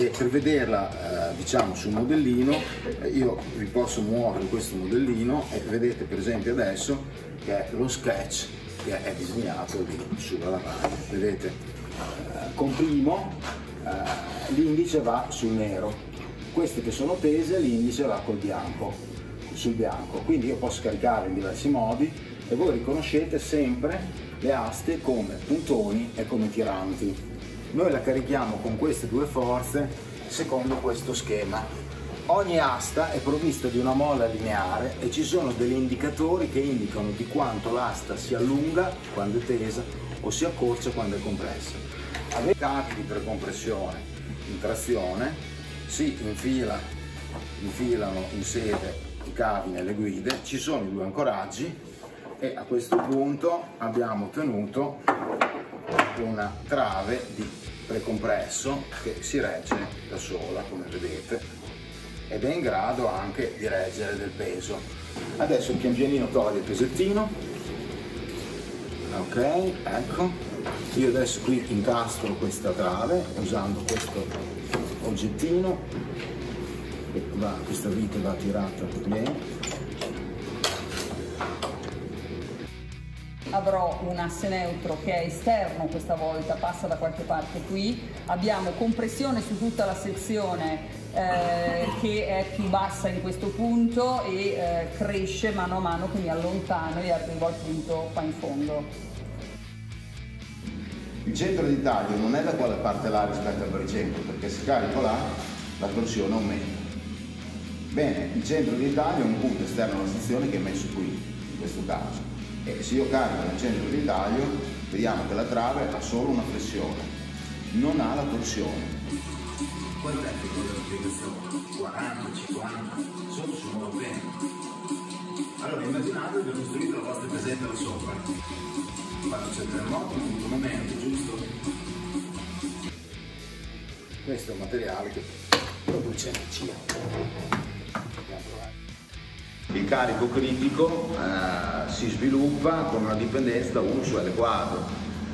e per vederla eh, diciamo sul modellino eh, io vi posso muovere questo modellino e vedete per esempio adesso che è lo sketch che è disegnato lì sulla lavagna. Vedete eh, comprimo eh, l'indice va sul nero. Queste che sono tese l'indice va col bianco sul bianco. Quindi io posso caricare in diversi modi e voi riconoscete sempre le aste come puntoni e come tiranti noi la carichiamo con queste due forze secondo questo schema. Ogni asta è provvista di una molla lineare e ci sono degli indicatori che indicano di quanto l'asta si allunga quando è tesa o si accorcia quando è compressa. Avete cavi di precompressione in trazione si infila, infilano in sede i cavi nelle guide, ci sono i due ancoraggi e a questo punto abbiamo ottenuto una trave di precompresso che si regge da sola come vedete ed è in grado anche di reggere del peso. Adesso pian pianino toglie il pesettino. Ok ecco. Io adesso qui incastro questa trave usando questo oggettino. Questa vite va tirata bene avrò un asse neutro che è esterno questa volta, passa da qualche parte qui, abbiamo compressione su tutta la sezione eh, che è più bassa in questo punto e eh, cresce mano a mano che mi allontano e arrivo al punto qua in fondo. Il centro di taglio non è da quella parte là rispetto al baricentro perché se carico là la torsione aumenta. Bene, il centro di taglio è un punto esterno alla sezione che è messo qui, in questo caso e se io carico nel centro di taglio vediamo che la trave ha solo una flessione, non ha la torsione. Qual è piegazione? 40, 50, sotto muove bene. Allora immaginate che costruite la vostra presente da sopra. Quando c'è il terremoto, in un momento, giusto? Questo è un materiale che produce energia. Il carico critico eh, si sviluppa con una dipendenza da 1 su L quadro,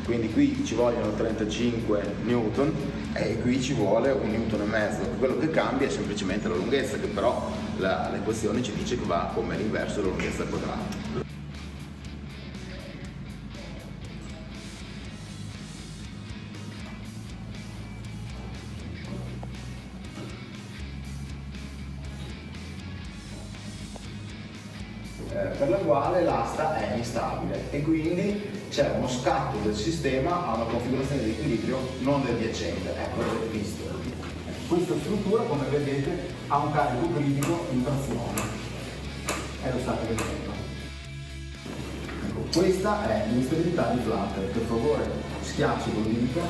quindi qui ci vogliono 35 newton e qui ci vuole un newton e mezzo. Quello che cambia è semplicemente la lunghezza, che però l'equazione ci dice che va come l'inverso della lunghezza quadrata. Per la quale l'asta è instabile e quindi c'è uno scatto del sistema a una configurazione di equilibrio non del adiacente. Ecco, avete visto. Questa struttura, come vedete, ha un carico critico in trazione. E lo state vedendo. Ecco, questa è l'instabilità di flutter. Per favore schiacci con dito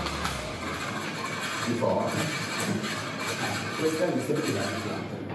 di forte. Ecco, questa è l'instabilità di flutter.